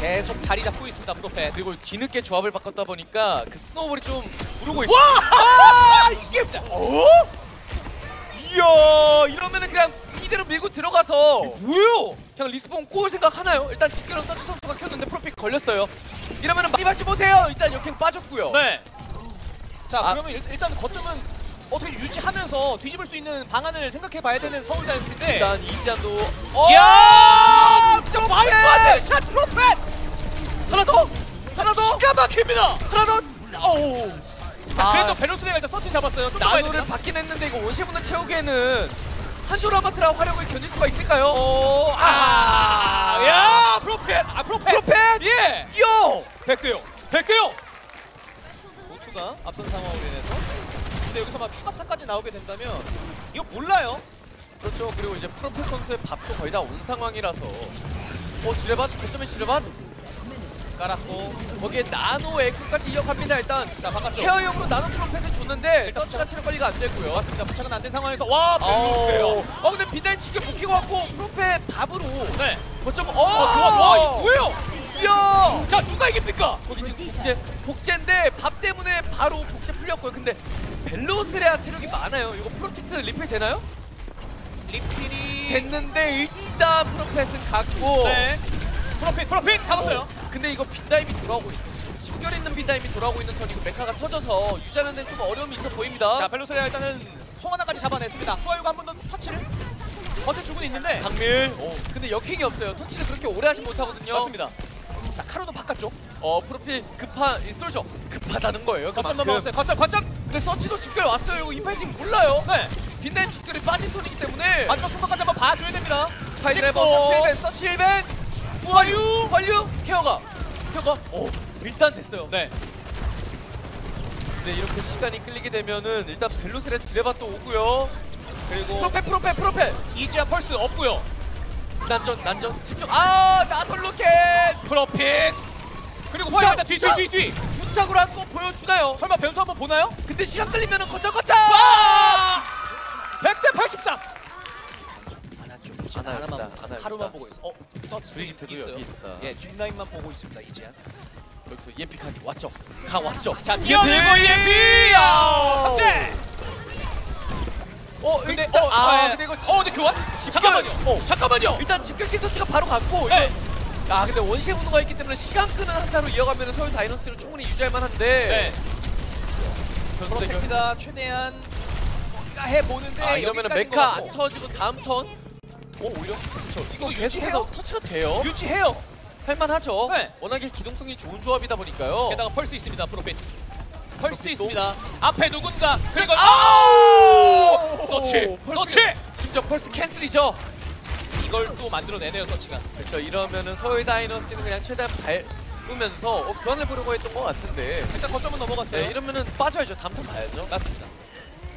계속 자리 잡고 있습니다. 프로페. 그리고 뒤늦게 조합을 바꿨다 보니까 그 스노우볼이 좀 부르고 있어. 와! 아, 이게 어? 이야 이러면은 그냥 이대로 밀고 들어가서 뭐예요? 그냥 리스폰 꼬을 생각 하나요? 일단 집결은 서치 선수가 켰는데 프로픽 걸렸어요. 이러면은 많이 받지 못해요. 일단 역행 빠졌고요. 네. 자, 아. 그러면 일, 일단 거점은 어떻게 유지하면서 뒤집을 수 있는 방안을 생각해 봐야 되는 서울 자이언츠인데. 일단 이지안도 이야! 진짜 말도 안 돼! 샷 프로페! 하나 더 하나 더 기가 막힙니다. 하나 더. 어우. 자, 아. 그래도 벨로스레가 일단 서치 잡았어요. 나노를. 받긴 했는데 이거 원시분을 채우기에는 한조라마트라 활용을 견딜 수가 있을까요? 어, 아, 야, 프로페! 아, 프로페! 프로펜! 예! 요! 백대요. 백대요. 보트가 앞선 상황으로 인해서 근데 여기서 막 추가타까지 나오게 된다면 이거 몰라요. 그렇죠. 그리고 이제 프로페 선수의 밥도 거의 다 온 상황이라서 어 지뢰밭 거점에 지뢰밭 깔았고 거기에 나노 에크까지 이어갑니다 일단 자 바깥쪽 케어용으로 나노 프로펫을 줬는데 터치가 체력 관리가 안 되고요 맞습니다. 부착은 안 된 상황에서 와 어, 벨로스예요. 어 근데 비단 치게 묶이고 왔고 프로펫 밥으로 네. 거점 어, 어, 좋아 좋아. 이거 뭐예요? 이야 자 누가 이깁니까? 거기 지금 복제 복제인데 밥 때문에 바로 복제 풀렸고요 근데 벨로스레아 체력이 많아요 이거 프로텍트 리필 되나요? 리필이 됐는데 일단 프로핏은 갔고 네. 프로핏 프로핏 잡았어요. 근데 이거 빈다임이 돌아오고 있어 집결 있는 빈다임이 돌아오고 있는 턴이고 메카가 터져서 유지하는 데는 좀 어려움이 있어 보입니다 자 벨로스레아 일단은 송 하나까지 잡아냈습니다. 후아유가 한 번 더 터치를 버텨주고 있는데 박밀 오, 근데 역행이 없어요 터치를 그렇게 오래 하지 못하거든요 맞습니다. 자 카로도 바깥쪽 어 프로필 급한 이 솔저 급하다는 거예요 거점. 넘어갔어요. 거점 거점. 근데 서치도 집결 왔어요 이거 인파이팅 몰라요 네. 빈다임 집결이 빠진 턴이기 때문에 마지막 순간까지 한번 봐줘야 됩니다. 파이드레버 찍고. 서치 1벤 서치 1벤 후아유 후아유 케어가 케어가 오 일단 됐어요 네. 근데 이렇게 시간이 끌리게 되면은 일단 벨로스레 드레바또 오고요 그리고 프로페 프로페 프로페 이지아 펄스 없고요. 난전 난전 집중 아 나솔 로켓 프로핏. 그리고 자, 후아유가 뒤뒤 자. 뒤 뒤. 부착으로 한 거 보여주나요? 설마 변수 한번 보나요? 근데 시간 끌리면은 와! 100대 83. 하나 하나만 있다, 하나 하루만 있다. 보고 있어. 어, 서치 브리기테도 있어요. 여기 있다 예, 뒷라인만 보고 있습니다. 이지안. 여기서 EMP 칸 왔죠 강 왔죠 자, 뛰어들고 EMP! 아, 삭제! 어 근데 일단, 어, 아 예. 근데 이거 어, 근데 교환? 잠깐만요. 어. 잠깐만요. 일단 집결기 터치가 바로 갔고 이거 네. 아 근데 원시의 분노가 있기 때문에 시간 끄는 한타로 이어가면 서울 다이너스티를 충분히 유지할 만한데 네. 프로텍트가 최대한 뭔가 해 보는데 아 이러면은 메카 안 터지고 다음 턴 오, 오히려 그렇죠. 이거 이거 계속해서? 터치가 돼요. 유지해요. 할만하죠. 네. 워낙에 기동성이 좋은 조합이다 보니까요. 게다가 펄스 있습니다. 프로핏. 펄스 프로핏도? 있습니다. 앞에 누군가 그리고 아우! 서치! 서치! 심지어 펄스 cancel이죠. 이걸 또 만들어내네요, 서치가. 그렇죠. 이러면은 서울 다이너스티는 그냥 최대한 밟으면서 어, 변수를 보려고 했던 것 같은데. 일단 거점은 넘어갔어요. 네, 이러면은 빠져야죠. 다음 턴 봐야죠. 맞습니다.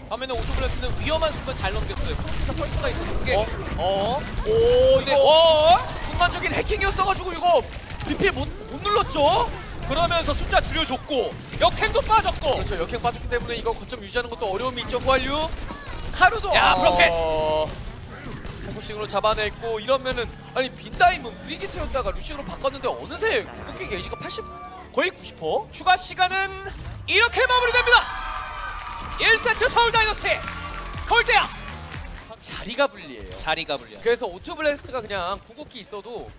반면에 오투 블래스트는 위험한 순간 잘 넘겼어요. 프로핏에서 펄스가 있었는 게 어? 어? 오, 근데 이거 어? 순간적인 해킹이었어가지고 이거 리필 못, 못 눌렀죠? 그러면서 숫자 줄여줬고 역행도 빠졌고 그렇죠. 역행 빠졌기 때문에 이거 거점 유지하는 것도 어려움이 있죠. 후알류. 카루도 야, 프로페! 포싱으로 잡아냈고 이러면은 아니 빈다임은 브리기트였다가 루시으로 바꿨는데 어느새 쿠키 게이지가 80 거의 90%? 추가 시간은 이렇게 마무리됩니다. 1세트 서울 다이너스티 스컬대야 자리가 불리해요. 자리가 불려. 그래서 오토블래스트가 그냥 구곡기 있어도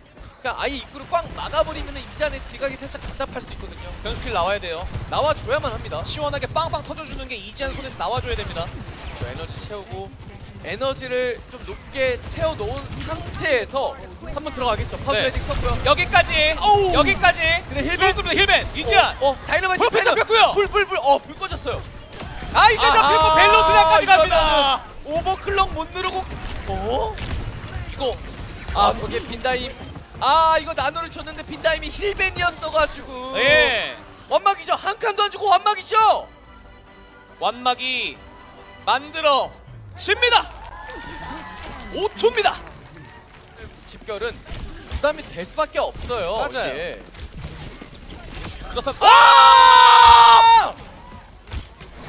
그냥 아예 입구를 꽉 막아버리면 이제 안에 지각이 살짝 답답할 수 있거든요. 변수킬 나와야 돼요. 나와줘야만 합니다. 시원하게 빵빵 터져주는 게 이지한 손에서 나와줘야 됩니다. 저 에너지 채우고 에너지를 좀 높게 채워 놓은 상태에서 한 번 들어가겠죠. 파워 네. 썼고요. 여기까지 어우. 여기까지 근데 힐벤! 힐벤 힐벤 이지한 어, 다이너마이트 프로페 패널. 잡혔고요. 불, 불, 불. 어, 불 꺼졌어요. 아 이제 잡히고 벨로스라까지 갑니다. 오버클럭 못 누르고. 어? 이거. 아, 저게 빈다임. 아, 이거 나노를 쳤는데 빈다임이 힐벤이었어가지고. 예 완막이죠. 한 칸도 안 주고 완막이죠. 완막이 만들어 집니다. 오토입니다. 집결은 부담이 될 수밖에 없어요. 맞아요. 이게. 그렇다. 아!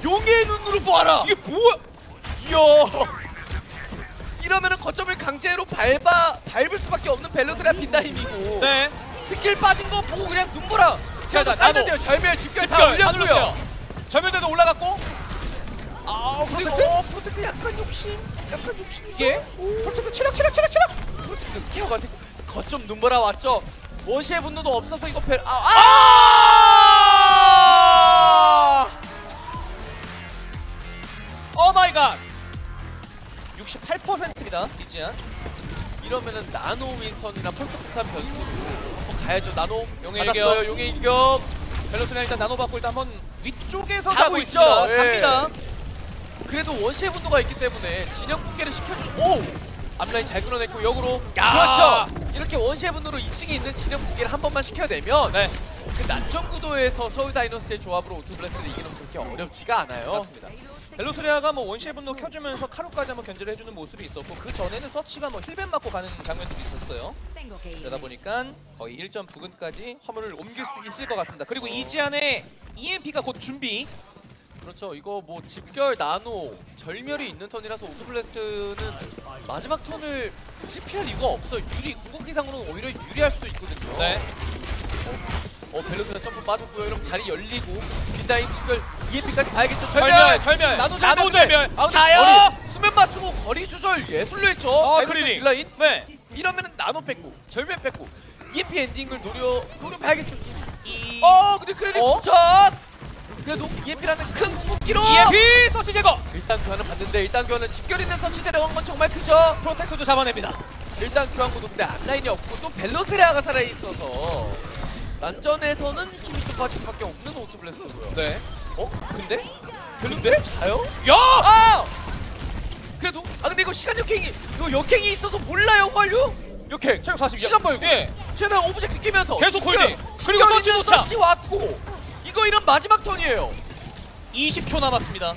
용의 눈으로 보아라. 이게 뭐야? 이야. 이러면은 거점을 강제로 밟아 밟을 수밖에 없는 밸런스라 빈다임이고. 네. 스킬 빠진 거 보고 그냥 눈보라. 자, 자, 자, 나는데요. 절멸 집결 다 집결 올렸고요. 올렸고요. 전면대도 올라갔고 아, 그리고 어, 프로텍트 약간 욕심. 약간 욕심. 이게 프로토스 체력 체력 체력 체력 프로텍트 케어가 되고 거점 눈보라 왔죠. 워시의 분노도 없어서 이거 펠. 아, 아! 아! Oh my god 68%입니다 이지안 이러면은 나노 윈스턴이나 펄스폭탄 변수로 한번 가야죠. 나노 용의 받았어요. 일격. 용의 일격. 벨로스는 일단 나노 받고 일단 한번 위쪽에서 자고 자고 있죠. 있습니다 예. 잡니다 그래도 원시의 분노가 있기 때문에 진영 붕괴를 시켜주. 오! 앞라인 잘 끌어냈고 역으로. 야! 그렇죠. 이렇게 원시의 분노로 2층에 있는 진영 붕괴를 한 번만 시켜내면 네 그 난점 구도에서 서울 다이너스티의 조합으로 오투 블래스트를 이기는 건 그렇게 어렵지가 않아요. 맞습니다 벨로스레아가 뭐 원시의 분노 켜주면서 카루까지 한번 견제를 해주는 모습이 있었고 그 전에는 서치가 뭐 heal ban 맞고 가는 장면들이 있었어요 그러다 보니까 거의 1점 부근까지 화물을 옮길 수 있을 것 같습니다 그리고 이지한의 EMP가 곧 준비 그렇죠. 이거 뭐 집결 나노 절멸이 있는 턴이라서 오투 블래스트는 마지막 턴을 굳이 피할 이유가 없어. 유리 궁극기상으로는 오히려 유리할 수도 있거든요. 네 어 벨로스가 점프 빠졌고요. 이러면 자리 열리고 빈다임 집결 EMP까지 봐야겠죠. 절멸 절멸 나노 나노 절멸. 절멸 아, 자요 수면 맞추고 거리 조절 예술로 했죠. 어 다이노스 크리링 딜라인 네 이러면 은 나노 뺏고 절멸 뺏고 EMP 엔딩을 노려 노려 봐야겠죠. 이... 어 근데 크리링 어? 부착. 그래도 EMP라는 큰 궁극기로 EMP 서치 제거 일단 교환은 봤는데 일단 교환은 집결 있는 서치 데려간 건 정말 크죠. 프로텍터도 잡아냅니다 일단 교환 구도인데 앞라인이 없고 또 벨로스레아가 살아있어서 난전에서는 힘이 좀 빠질 수밖에 없는 오투 블래스트고요. 네 어? 근데? 근데? 자요? 야! 아! 그래도 아 근데 이거 시간 역행이 이거 역행이 있어서 몰라요 완료? 역행 체력 40 시간 벌고 예 최대한 오브젝트 끼면서 계속 홀딩. 그리고 있는 도착. 서치 왔고 이런 마지막 턴이에요. 20초 남았습니다.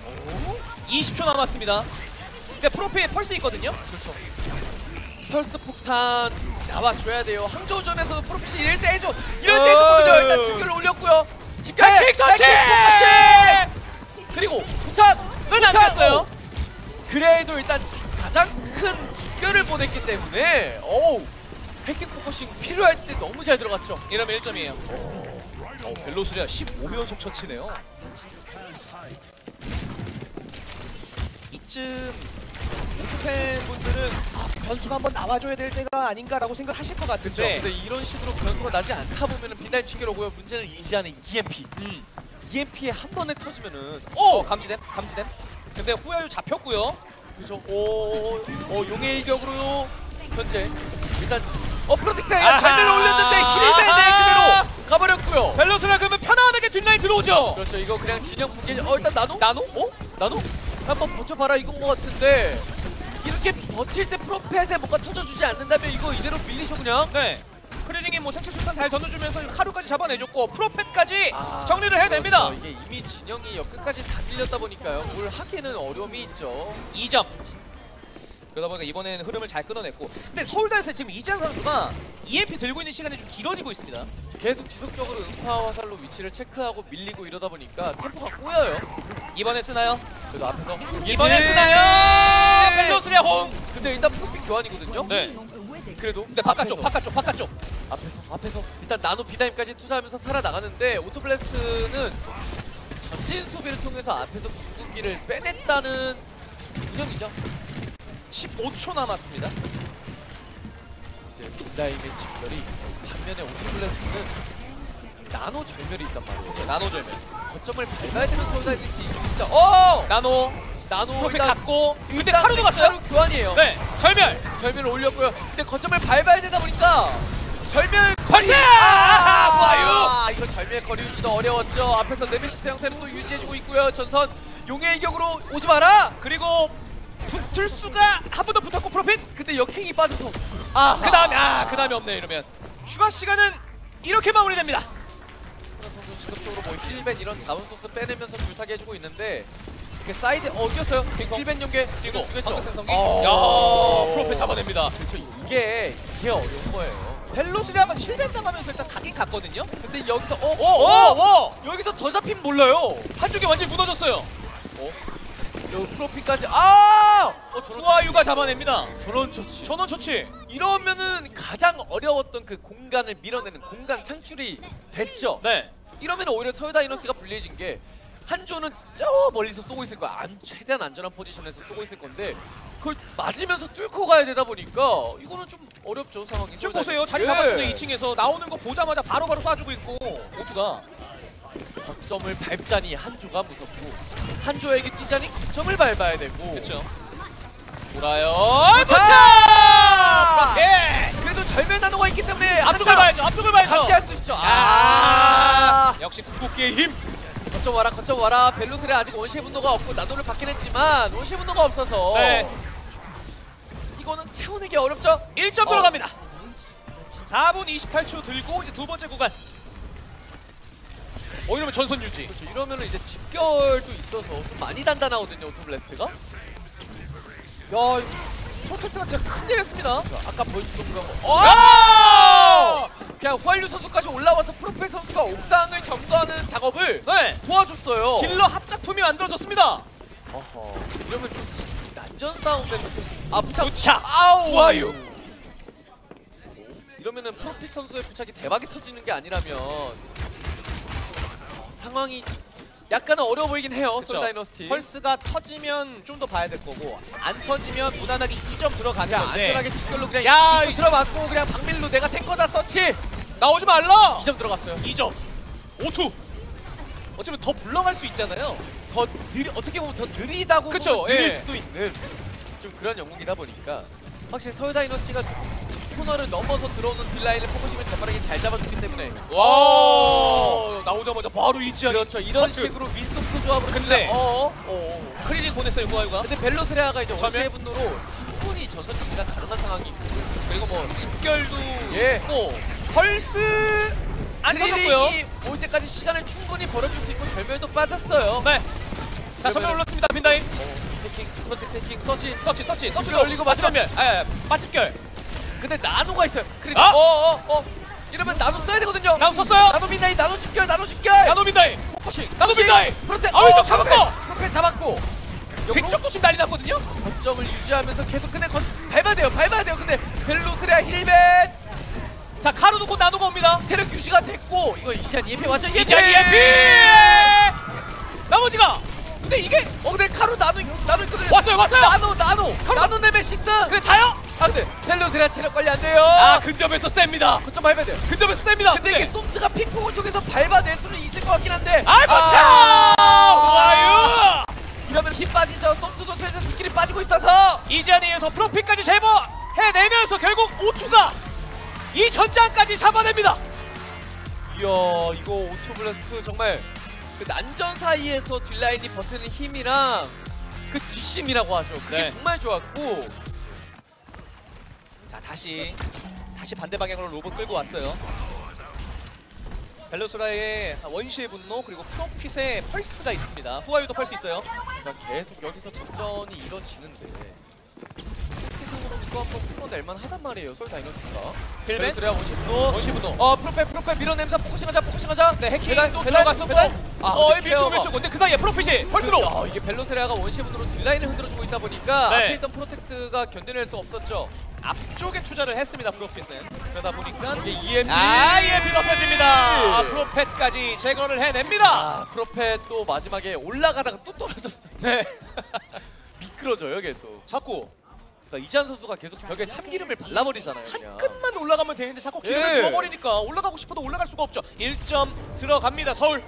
20초 남았습니다. 근데 프로핏에 펄스 있거든요. 그렇죠. 펄스 폭탄 나와줘야 돼요. 항저우전에서도 프로핏이 이럴 때 해줘. 이럴 때 해줬거든요. 어이. 일단 집결을 올렸고요. 집결 해킹 터치! 그리고 부착 은안 부착! 됐어요. 어. 그래도 일단 지- 가장 큰 집결을 보냈기 때문에 어우 해킹 포커싱 필요할 때 너무 잘 들어갔죠. 이러면 1점이에요 어, 벨로스레아 15연속 처치네요. 이쯤 우스 팬분들은 아, 변수가 한번 나와줘야 될 때가 아닌가라고 생각하실 것 같은데. 근데 이런 식으로 변수가 나지 않다 보면은 빈날 튀기로 오고요. 문제는 이지안의 EMP 음. EMP에 한 번에 터지면은 어! 감지됨? 감지됨? 근데 후야율 잡혔고요. 그죠? 오, 어, 용의 일격으로 현재. 일단 어 프로텍트 아하. 잘들 올렸는데 힐맨에 그대로 가버렸고요. 벨로스리아 그러면 편안하게 뒷라인 들어오죠 그렇죠. 이거 그냥 진영 붕괴. 어 일단 나노? 나노? 어? 나노? 한번 버텨봐라 이건 것 같은데 이렇게 버틸 때 프로핏에 뭔가 터져주지 않는다면 이거 이대로 밀리죠 그냥. 네 크리링이 뭐 생체 수탄 잘 던져주면서 카루까지 잡아내줬고 프로핏까지 아, 정리를 해냅니다 그렇죠. 이게 이미 진영이 역끝까지 다 밀렸다 보니까요. 뭘 하기에는 어려움이 있죠. 2점 그러다 보니까 이번에는 흐름을 잘 끊어냈고 근데 서울 다이너스티 지금 이지한 선수가 EMP 들고 있는 시간이 좀 길어지고 있습니다 계속 지속적으로 음파 화살로 위치를 체크하고 밀리고 이러다 보니까 템포가 꼬여요. 이번에 쓰나요? 그래도 앞에서 이번에 네. 쓰나요? 벨로스레아 홈 근데 일단 프로핏 교환이거든요. 네 그래도 근데 바깥쪽 바깥쪽 바깥쪽 앞에서 앞에서 일단 나노 비다임까지 투자하면서 살아나가는데 오투 블래스트는 전진 수비를 통해서 앞에서 궁극기를 빼냈다는 운영이죠. 15초 남았습니다 이제 빈다임의 집결이 반면에 오투 블래스트는 나노 절멸이 있단 말이에요. 나노 절멸 거점을 밟아야 되는 선수들이 진짜 어 나노 나노 일단 갔고 근데 카루도 갔어요? 카루 교환이에요. 네 절멸 절멸을 올렸고요. 근데 거점을 밟아야 되다 보니까 절멸 벌써! 아, 봐요! 이거 절멸 거리 유지도 어려웠죠. 앞에서 네메시스 형태는 또 유지해주고 있고요. 전선 용의 일격으로 오지 마라. 그리고 붙을 수가 한 번 더 붙었고 프로핏 근데 역행이 빠져서. 아, 그 다음에 아 그 다음에 없네 이러면. 추가 시간은 이렇게 마무리됩니다. 선수 지속적으로 뭐 heal ban 이런 자원 소스 빼내면서 줄타기 해주고 있는데 이게 사이드 어 이겼어요. heal ban 연계 그리고 죽였죠. 방금 성기. 어. 야 프로핏 잡아냅니다. 그렇죠. 이게 이게 어려운 거예요. 벨로스레아가 heal ban 당하면서 일단 가긴 갔거든요? 근데 여기서 어, 오오오 여기서 더 잡히면 몰라요. 한쪽이 완전히 무너졌어요 요 프로핏까지 아! 어 후아유가 잡아냅니다. 전원 처치. 전원 처치. 이러면은 가장 어려웠던 그 공간을 밀어내는 공간 창출이 됐죠. 네. 이러면 오히려 서울 다이너스티가 불리해진 게 한조는 저 멀리서 쏘고 있을 거야. 안, 최대한 안전한 포지션에서 쏘고 있을 건데 그걸 맞으면서 뚫고 가야 되다 보니까 이거는 좀 어렵죠 상황이. 지금 보세요. 자리. 잡아주는 예. 2층에서 나오는 거 보자마자 바로바로 쏴주고 있고 오투가 거점을 밟자니 한조가 무섭고 한조에게 뛰자니 거점을 밟아야 되고. 그렇죠. 돌아요. 자! 예. 그래도 절멸 나노가 있기 때문에 앞쪽을 봐야죠. 앞쪽을 봐야죠. 감지할 수 있죠. 아, 아. 역시 궁극기의 힘. 거점 와라 거점 와라 벨로스레 아직 원시의 분노가 없고 나노를 받긴 했지만 원시의 분노가 없어서 네. 이거는 채우는 게 어렵죠 1점 어. 들어갑니다. 4분 28초 들고 이제 두 번째 구간. 어 이러면 전선 유지. 그렇죠 이러면은 이제 집결도 있어서 좀 많이 단단하거든요 오투 블래스트가 자, 야, 프로젝트가 진짜 큰일 했습니다. 아까 보여줬던 그런 거 와! 어! 그냥 후아유 선수까지 올라와서 프로핏 선수가 옥상을 점거하는 작업을 네. 도와줬어요 킬러 합작품이 만들어졌습니다. 어허 이러면 좀 난전 싸움 되는 아 부착 부착. 아우 후아유. 이러면은 프로핏 선수의 부착이 대박이 터지는 게 아니라면 상황이 약간은 어려워 보이긴 해요. 서울 다이너스티. 펄스가 터지면 좀 더 봐야 될 거고 안 터지면 무난하게 2점 들어가는 그냥 건데 안전하게 집결로 그냥 야, 들어맞고 그냥 박밀로 내가 탱커다 서치 나오지 말라. 2점 들어갔어요. 2점. 오투. 어쩌면 더 불러갈 수 있잖아요. 더 느리 어떻게 보면 더 느리다고 그쵸, 보면 느릴 예. 수도 있는 좀 그런 영웅이다 보니까 확실히 서울 다이너스티가 코너를 넘어서 들어오는 딜라인을 포커싱을 재빠르게 잘 잡아주기 때문에. 와! 나오자마자 바로 이지한이 그렇죠. 이런 커트. 식으로 윈소프 조합으로 근데- 어어. 어. 크리링 보냈어요 후아유가. 근데 벨로스레아가 이제? 원시의 분노로 충분히 전선 준비가 가능한 상황이 있고 그리고 뭐 집결도 예. 있고. 펄스 안 터졌고요. 올 때까지 시간을 충분히 벌어줄 수 있고 절멸도 빠졌어요. 네자 전면 그러면은- 올렸습니다 빈다임. 태킹 두 번째 태킹. 서치 서치 서치. 서치 올리고 맞죠? 전면. 아 빠집결 근데 나노가 있어요. 크리링 아! 어어어. 어. 이러면 나노 써야 되거든요. 나노 썼어요? 나노 민다이 나노 집결 나노 집결 나노 빈다임 포커싱 나노 빈다임 프로테 아, 왼쪽 잡았고! 프로테 잡았고. 뒤쪽도 지금 난리 났거든요? 거점을 유지하면서 계속 근데 거, 밟아야 돼요 밟아야 돼요. 근데 벨로스레아 힐벤 자 카르도 곧 나노가 옵니다. 체력 유지가 됐고 이거 이시안 EMP 맞죠? 이지한 EMP 나머지가! 근데 이게 어 근데 카루 나노 나노 있거든요 왔어요 왔어요! 나노 나노! 나노 네메시스! 근데 자요 아 근데 벨로스레아 체력 관리 안 돼요. 아 근접에서 셉니다. 거점 밟아야 돼요. 근접에서 셉니다. 근데 이게 솜트가 핑퐁 쪽에서 밟아낼 수는 있을 것 같긴 한데. 아이고 아, 차 와유 이러면 힘 빠지죠. 솜트도 슬슬 스킬이 빠지고 있어서. 이지한이에서 프로핏까지 제거해내면서 결국 오투가 이 전장까지 잡아냅니다. 이야 이거 오투 블래스트 정말 그 난전 사이에서 뒷라인이 버티는 힘이랑 그 뒷심이라고 하죠. 그게 네. 정말 좋았고 자 다시 다시 반대 방향으로 로봇 끌고 왔어요. 벨로스레아의 원시의 분노 그리고 프로핏의 펄스가 있습니다. 후아유도 펄스 있어요. 그러니까 계속 여기서 접전이 이뤄지는데 이거 한번 풀어낼만 하단 말이에요 서울 다이너스티가. 힐벤 벨로스레아 원심도 원시 분노. 어 프로페 프로페 밀어내면서 포커싱하자 포커싱하자. 네 해킹. 배달, 또 들어갔었고. 배달. 아, 어 밀치고 밀치고. 근데 그 사이에 프로핏이 펄스로. 아, 이게 벨로세라가 원시분으로 딜라인을 흔들어주고 있다 보니까 네. 앞에 있던 프로텍트가 견뎌낼 수 없었죠. 앞쪽에 투자를 했습니다 프로핏은 그러다 보니까 EMP. 아 EMP 덮여집니다 아, 프로펫까지 제거를 해냅니다 아, 프로페 또 마지막에 올라가다가 또 떨어졌어. 네 미끄러져요 계속. 자꾸 그러니까 이지한 선수가 계속 벽에 참기름을 발라버리잖아요. 한 그냥. 끈만 올라가면 되는데 자꾸 기름을 예. 부어버리니까 올라가고 싶어도 올라갈 수가 없죠 1점 들어갑니다 서울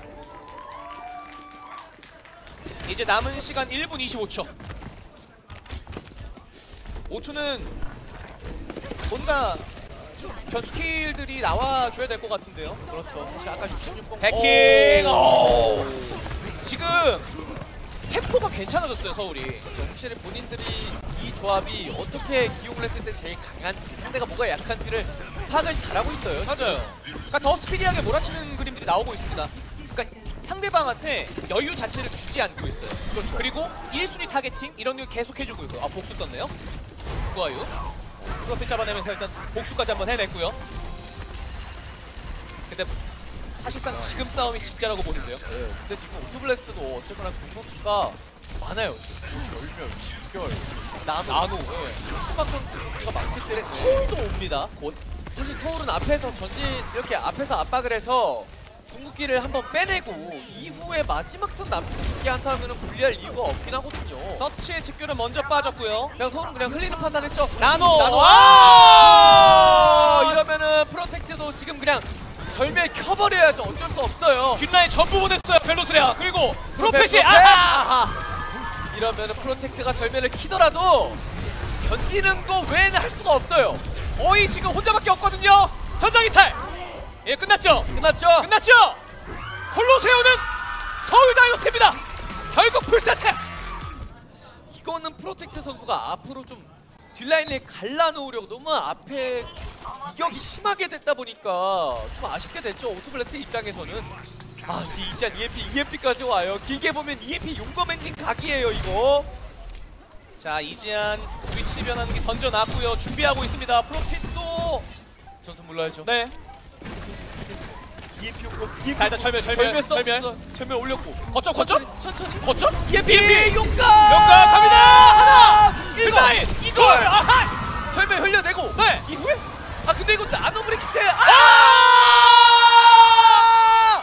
이제 남은 시간 1분 25초 오투는 뭔가 변수킬들이 나와줘야 될 것 같은데요 그렇죠. 사실 아까 66번 해킹! 오. 지금 템포가 괜찮아졌어요 서울이 확실히 본인들이 이 조합이 어떻게 기용을 했을 때 제일 강한지 상대가 뭐가 약한지를 파악을 잘하고 있어요. 맞아요. 그러니까 더 스피디하게 몰아치는 그림들이 나오고 있습니다. 그러니까 상대방한테 여유 자체를 주지 않고 있어요. 그렇죠. 그리고 1순위 targeting 이런 걸 계속 해주고 있고요. 아 복수 떴네요. 좋아요. 프로핏 잡아내면서 일단 복수까지 한번 해냈고요. 근데 사실상 지금 싸움이 진짜라고 보는데요. 네, 근데 지금 오토블레스도 어쨌거나 궁극기가 많아요. 열멸, 집결, 나노. 나노. 예. 마지막 선수가 많기 때문에 서울도 옵니다. 곧. 사실 서울은 앞에서 전진 이렇게 앞에서 압박을 해서 궁극기를 한번 빼내고 이후에 마지막 턴 남기 한타 하면 불리할 이유가 없긴 하거든요. 서치의 집결은 먼저 빠졌고요. 그냥 서울은 그냥 흘리는 판단했죠. 나노. 나노. 와! 아! 이러면은 프로텍트도 지금 그냥 절멸 켜버려야죠. 어쩔 수 없어요. 뒷라인 전부 보냈어요. 벨로스레아. 그리고. 프로페, 아하! 아하. 이러면은 프로텍트가 절멸을 키더라도 견디는 거 외에는 할 수가 없어요. 거의 지금 혼자밖에 없거든요. 전장 이탈. 예, 끝났죠. 끝났죠? 끝났죠. 콜로세오는 서울 다이너스티입니다. 결국 풀세트. 이거는 프로텍트 선수가 앞으로 좀 뒷라인을 갈라놓으려고 너무 앞에 이격이 심하게 됐다 보니까 좀 아쉽게 됐죠 오투 블래스트 입장에서는 아 이제 EMP EMP까지 와요 길게 보면 EMP 용검 엔진 각이에요 이거 자, 이지한 위치 변환기 던져놨고요. 준비하고 있습니다. 프로핏도 펄스 모아야죠 네. EMP 용검 EMP 자, 일단 절멸, 절멸, 절멸 절멸. 써 절멸 올렸고 거점, 거점. 천천히 거점. EMP, EMP. 용검 용검 갑니다. 하나. 이거 뒷라인. 이걸 아하. 절멸 흘려내고 네. 이후에 아 근데 이거 나노 브레이크 때 아! 아!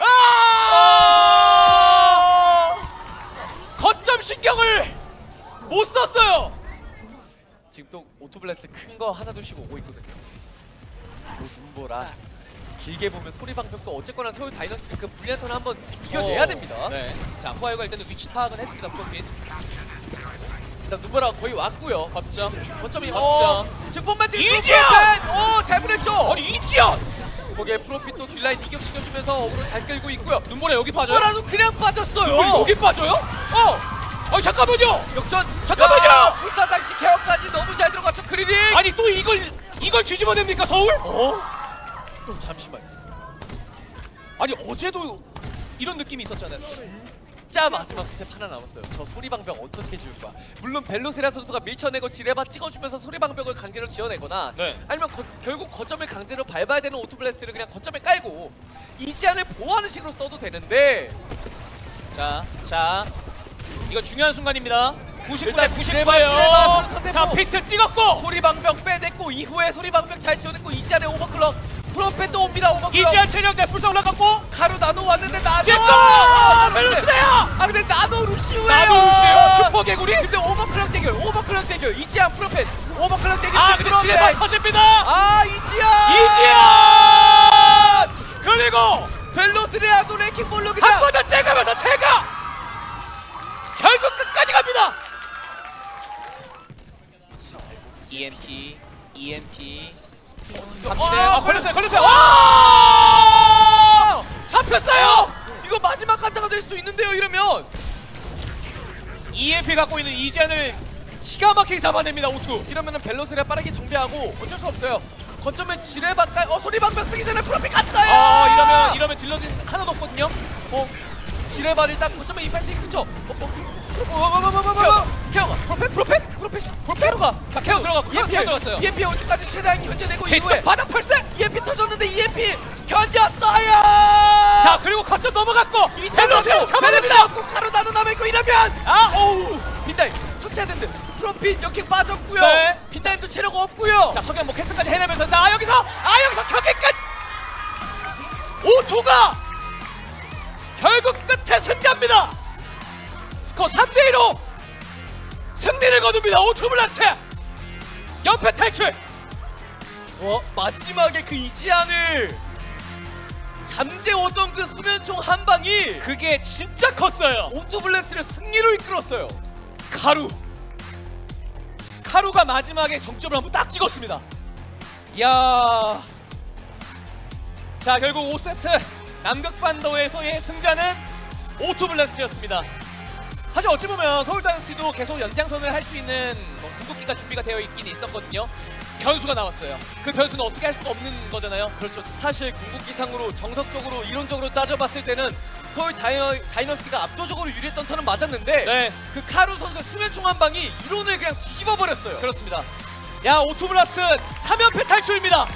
아! 거점 신경을 못 썼어요. 지금 또 오투 블래스트 큰 거 하나 둘씩 오고 있거든요. 요 눈보라 길게 보면 소리 방벽도 어쨌거나 서울 다이너스티가 그 불리한선 한번 이겨내야 어, 됩니다. 네. 자, 후아유가 일단은 위치 파악은 했습니다. 프로핏. 일단 눈보라 거의 왔고요. 거점. 거점이 어, 거점. 지금 폼만 이지연! 오, 잘 보냈죠. 아니 이지연. 거기에 프로핏도 뒷라인 이격 시켜주면서 어그로 잘 끌고 있고요. 눈보라 여기 빠져요. 눈보라도 그냥 빠졌어요. 눈보라 여기 빠져요? 어, 아니 잠깐만요. 역전. 잠깐만요! 야, 불사장치 care까지 너무 잘 들어갔죠. 크리릭. 아니 또 이걸 이걸 뒤집어냅니까 서울? 어? 잠시만. 아니 어제도 이런 느낌이 있었잖아요. 진짜 마지막 스텝 하나 남았어요. 저 소리방벽 어떻게 지울까? 물론 벨로스레아 선수가 밀쳐내고 지레바 찍어주면서 소리방벽을 강제로 지어내거나 네. 아니면 거- 결국 거점을 강제로 밟아야 되는 오투 블래스트를 그냥 거점에 깔고 이지한을 보호하는 식으로 써도 되는데 자, 자. 이거 중요한 순간입니다. 90분에 일단 지레바, 지레바 90분에요. 선택 자, 뭐. 피트 찍었고 소리방벽 빼냈고 이후에 소리방벽 잘 지어냈고 이지한의 overclock 프로페 또 옵니다 오버클럭 이지한 체력 대풀사 올라갔고 가루 나노 왔는데 나노 아, 벨로스레아. 아 근데 나노 루시우예요 나도 루시오 슈퍼 개구리. 근데 오버클럭 대결 오버클럭 대결 이지안 프로페 오버클럭 대결 아, 근데 프로페. 터집니다. 아 이지안 이지한 그리고 벨로스레아도 랭킹 골로 그냥 한번 더 째가면서 제가 결국 끝까지 갑니다. EMP, EMP. 아, 아, 걸렸어요, 걸렸어요. 와! 아! 잡혔어요. 이거 마지막 한타가 될 수도 있는데요 이러면 EMP 갖고 있는 이젠을 기가 막히게 잡아냅니다 오투. 이러면은 벨로스레아 빠르게 정비하고 어쩔 수 없어요 거점에 지뢰바까 어 소리 방벽 쓰기 전에 프로필 갔어요 아 이러면 이러면 딜러진 하나도 없거든요. 어 지뢰바 일단 거점에 임팩트 그쵸 어, 어, 뭐뭐뭐뭐뭐뭐. 케어가 프로페 프로페 프로페로가 자 케어 들어가고 EMP 들어갔어요. EMP 어디까지 최대한 견뎌내고 이후에 바닥 펄스. EMP 터졌는데 EMP 견뎠어요 자 그리고 거점 넘어갔고 이 벨로세오 잡아냅니다. 고 가로 나눠 남아있고 이러면 아 오우. 빈다임 터치해야 되는데 프로핏 역행 빠졌고요 네. 빈다임도 체력 없고요 자 석양 뭐 캐스까지 해내면서 자 여기서 아 여기서 경기 끝. 오토가 결국 끝에 승자입니다. 스코어 3대 1로 승리를 거둡니다. 오투 블래스트 연패 탈출. 어, 마지막에 그 이지안을 잠재웠던 그 수면총 한 방이 그게 진짜 컸어요. 오투 블래스트를 승리로 이끌었어요. 카루 카루가 마지막에 정점을 한번 딱 찍었습니다 이야 자 결국 5세트 남극반도에서의 승자는 오토블라스트였습니다. 사실 어찌 보면 서울다이너스도 계속 연장선을 할 수 있는 뭐 궁극기가 준비가 되어 있긴 있었거든요. 변수가 나왔어요. 그 변수는 어떻게 할 수가 없는 거잖아요. 그렇죠. 사실 궁극기상으로 정석적으로 이론적으로 따져봤을 때는 서울 다이너, 다이너스가 압도적으로 유리했던 턴은 맞았는데 네. 그 카루 선수의 수면총 한 방이 이론을 그냥 뒤집어 버렸어요. 그렇습니다. 야 오토블라스트 3연패 탈출입니다